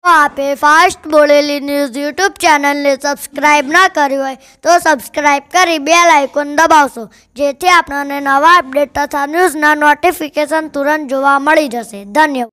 તો આપે ફાસ્ટ બોલેલી ન્યૂઝ યુટ્યુબ ચેનલને સબસ્ક્રાઇબ ના કરી હોય તો સબસ્ક્રાઇબ કરી બે આઇકોન દબાવશો જેથી આપણને નવા અપડેટ તથા ન્યૂઝના નોટિફિકેશન તુરંત જોવા મળી જશે ધન્યવાદ